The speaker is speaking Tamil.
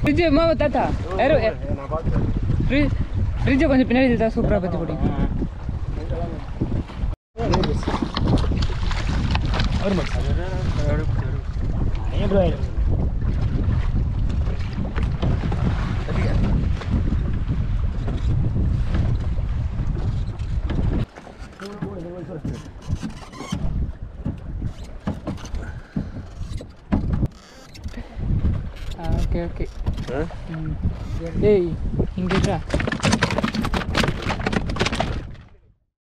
ஃப்ரிட்ஜு மாவை தாத்தா. ஃப்ரிட்ஜ் கொஞ்சம் பின்னாடி தான் சூப்பராக பற்றி Arma. Lembra ele? Ah, okay, okay. Huh? Mm. Hey, English.